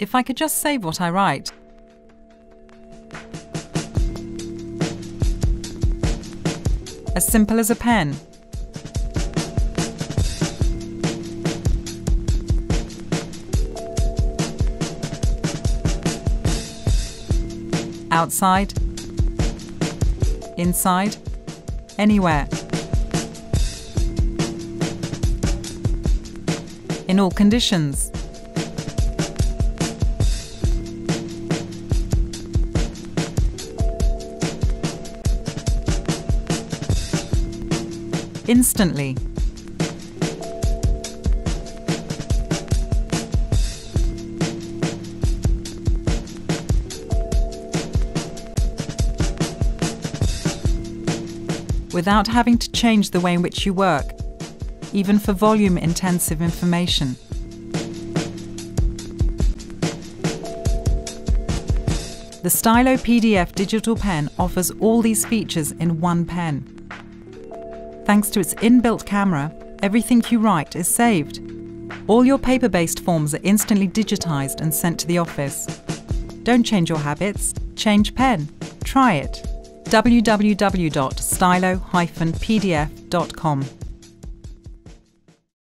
if I could just save what I write. As simple as a pen. Outside, inside, anywhere. In all conditions. Instantly. without having to change the way in which you work, even for volume intensive information. The Stylo PDF digital pen offers all these features in one pen. Thanks to its inbuilt camera, everything you write is saved. All your paper based forms are instantly digitized and sent to the office. Don't change your habits, change pen. Try it www.stylo-pdf.com.